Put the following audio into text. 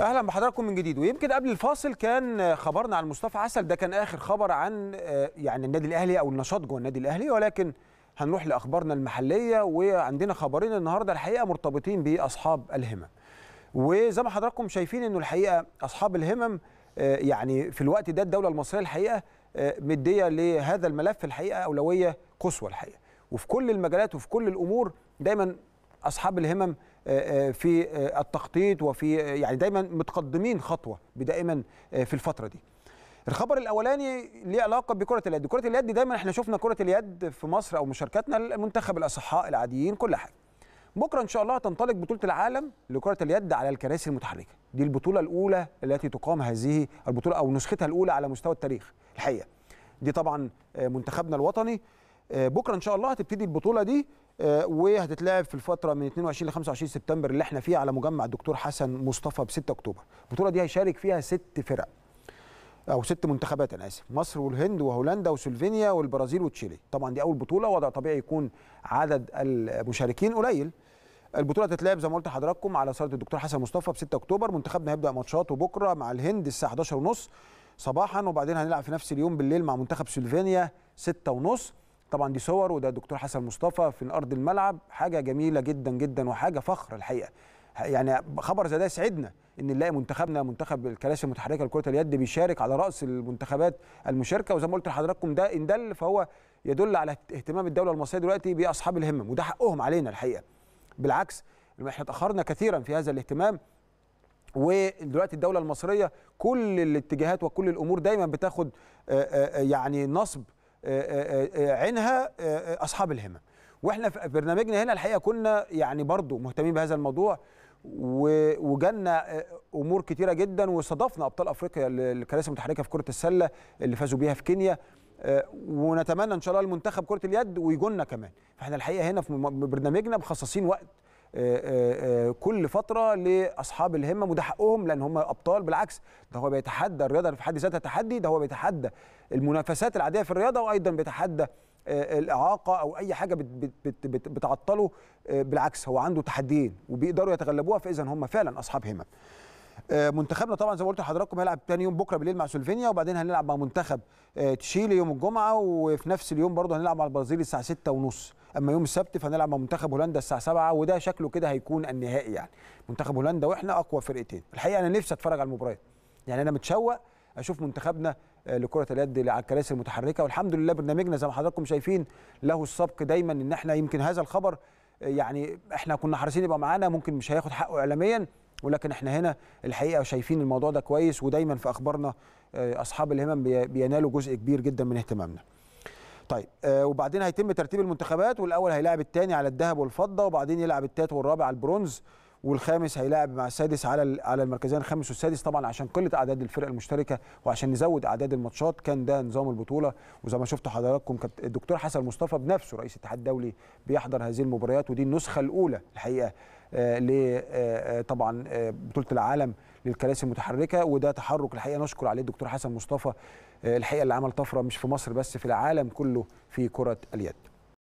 أهلا بحضراتكم من جديد. ويمكن قبل الفاصل كان خبرنا عن مصطفى عسل. ده كان آخر خبر عن يعني النادي الأهلي أو النشاط جوه النادي الأهلي. ولكن هنروح لأخبارنا المحلية. وعندنا خبرين النهارده الحقيقة مرتبطين بأصحاب الهمم. وزي ما حضراتكم شايفين إنه الحقيقة أصحاب الهمم يعني في الوقت ده الدولة المصرية الحقيقة مدية لهذا الملف الحقيقة أولوية قصوى الحقيقة. وفي كل المجالات وفي كل الأمور دايما أصحاب الهمم في التخطيط وفي يعني دايما متقدمين خطوة دائما في الفترة دي. الخبر الأولاني ليه علاقة بكرة اليد، كرة اليد دايما إحنا شفنا كرة اليد في مصر أو مشاركاتنا المنتخب الأصحاء العاديين كل حاجة. بكرة إن شاء الله تنطلق بطولة العالم لكرة اليد على الكراسي المتحركة، دي البطولة الأولى التي تقام هذه البطولة أو نسختها الأولى على مستوى التاريخ الحقيقة. دي طبعا منتخبنا الوطني بكرة إن شاء الله هتبتدي البطولة دي وهتتلعب في الفترة من 22 ل 25 سبتمبر اللي إحنا فيه على مجمع الدكتور حسن مصطفى ب 6 أكتوبر. البطولة دي هيشارك فيها ست فرق أو ست منتخبات أنا آسف مصر والهند وهولندا وسلوفينيا والبرازيل وتشيلي. طبعا دي أول بطولة وضع طبيعي يكون عدد المشاركين قليل. البطولة هتتلعب زي ما قلت لحضراتكم على صاله الدكتور حسن مصطفى ب 6 أكتوبر. منتخبنا هيبدأ ماتشاته بكرة مع الهند الساعة 11:30 صباحا وبعدين هنلعب في نفس اليوم بالليل مع منتخب سلوفينيا 6:30 طبعا دي صور وده الدكتور حسن مصطفى في ارض الملعب. حاجة جميلة جدا جدا وحاجة فخر الحقيقة. يعني خبر زي ده يسعدنا إن نلاقي منتخبنا منتخب الكراسي المتحركة لكرة اليد بيشارك على رأس المنتخبات المشاركة. وزي ما قلت لحضراتكم ده ان دل فهو يدل على اهتمام الدولة المصرية دلوقتي بأصحاب الهمم وده حقهم علينا الحقيقة. بالعكس إحنا تاخرنا كثيرا في هذا الاهتمام. ودلوقتي الدولة المصرية كل الاتجاهات وكل الأمور دايما بتاخد يعني نصب عينها أصحاب الهمم. وإحنا في برنامجنا هنا الحقيقة كنا يعني برضو مهتمين بهذا الموضوع وجالنا أمور كتيرة جدا واستضفنا أبطال أفريقيا للكراسي المتحركة في كرة السلة اللي فازوا بيها في كينيا ونتمنى إن شاء الله المنتخب كرة اليد ويجونا كمان. فإحنا الحقيقة هنا في برنامجنا مخصصين وقت كل فترة لأصحاب الهمم وده حقهم لأن هم أبطال. بالعكس ده هو بيتحدى الرياضة في حد ذاتها تحدي ده هو بيتحدى المنافسات العادية في الرياضة وأيضا بيتحدى الإعاقة أو أي حاجة بت بت بت بتعطله. بالعكس هو عنده تحديين وبيقدروا يتغلبوها فاذا هم فعلا أصحاب همم منتخبنا طبعا زي ما قلت لحضراتكم هيلعب تاني يوم بكرة بالليل مع سلوفينيا وبعدين هنلعب مع منتخب تشيلي يوم الجمعة وفي نفس اليوم برضه هنلعب مع البرازيل الساعة 6 ونص. أما يوم السبت فهنلعب مع منتخب هولندا الساعة 7 وده شكله كده هيكون النهائي يعني. منتخب هولندا وإحنا أقوى فرقتين. الحقيقة أنا نفسي أتفرج على المباريات. يعني أنا متشوق أشوف منتخبنا لكرة اليد على الكراسي المتحركة والحمد لله برنامجنا زي ما حضراتكم شايفين له السبق دايما إن إحنا يمكن هذا الخبر يعني إحنا كنا حريصين يبقى معانا ممكن مش هياخد حقه اعلاميا. ولكن إحنا هنا الحقيقة شايفين الموضوع ده كويس ودايما في أخبارنا أصحاب الهمم بينالوا جزء كبير جدا من اهتمامنا. طيب آه وبعدين هيتم ترتيب المنتخبات والأول هيلاعب الثاني على الذهب والفضة وبعدين يلعب الثالث والرابع على البرونز والخامس هيلاعب مع السادس على على المركزين. الخامس والسادس طبعا عشان قلة أعداد الفرق المشتركة وعشان نزود أعداد الماتشات. كان ده نظام البطولة. وزي ما شفتوا حضراتكم كان الدكتور حسن مصطفى بنفسه رئيس الاتحاد الدولي بيحضر هذه المباريات ودي النسخة الأولى الحقيقة آه ل آه طبعا آه بطولة العالم للكراسي المتحركة. وده تحرك الحقيقة نشكر عليه الدكتور حسن مصطفى الحقيقة اللي عمل طفرة مش في مصر بس في العالم كله في كرة اليد.